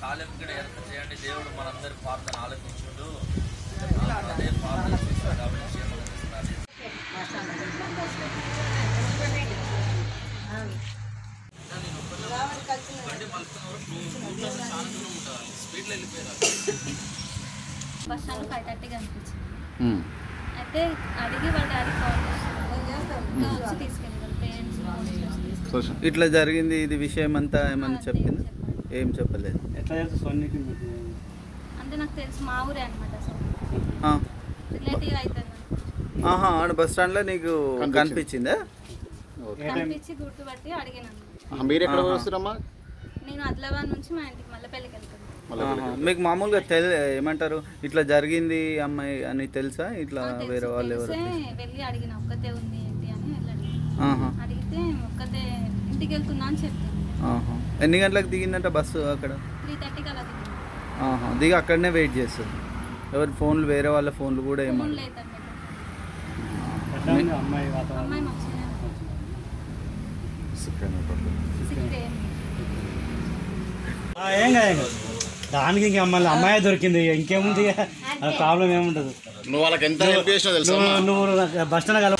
కాలం ఇక్కడ ఎంత చేయండి దేవుడు మనందరి ప్రార్థన ఆలోచించుడు అదే ప్రార్థన చేస్తారు కాబట్టి వెళ్ళిపోయారు బస్ స్టాండ్ ఫైవ్ థర్టీకి అనిపించింది అయితే అడిగి వాళ్ళ డాడీ కాల్ చేస్తారు. పేరెంట్స్ ఇట్లా జరిగింది ఇది విషయం అంతా ఏమన్నా చెప్పింది? ఏం చెప్పలేదు. ఎట్లా? అంటే నాకు తెలుసు మా ఊరే అనమాట. రిలేటివ్ అవుతుంది ఆహా ఆడ బస్ స్టాండ్లో నీకు కనిపించిందా. కనిపించి గుర్తుపట్టి అడిగినాను మీరు ఎక్కడ. వస్తున్నారమ్మా నేను ఆదిలాబాద్ నుంచి మా ఇంటికి మళ్ళీ పెళ్ళికి వెళ్తాను. మీకు మామూలుగా తెల్ ఏమంటారు? ఇట్లా జరిగింది అమ్మాయి అని తెలుసా? ఇట్లా వేరే వాళ్ళు ఎవరు తెలిసే వెళ్ళి అడిగిన ఒక్కతే ఉంది ఏంటి అని వెళ్ళి అడిగిన ఆహా. అడిగితే ఒక్కతే ఇంటికి వెళ్తున్నా అని చెప్పాను ఆహా. ఎన్ని గంటలకు దిగిందంట బస్సు అక్కడ? త్రీ థర్టీకి అలా దిగింది. ఆహా. దిగి అక్కడనే వెయిట్ చేస్తుంది. ఎవరి ఫోన్లు వేరే వాళ్ళ ఫోన్లు కూడా ఏమన్నా ఏం కాదు. దానికి ఇంక మళ్ళీ అమ్మాయి దొరికింది. ఇంకేముంది? ప్రాబ్లం ఏముండదు. నువ్వు వాళ్ళకి ఎంత నువ్వు బస్ స్టాండ్ కలవ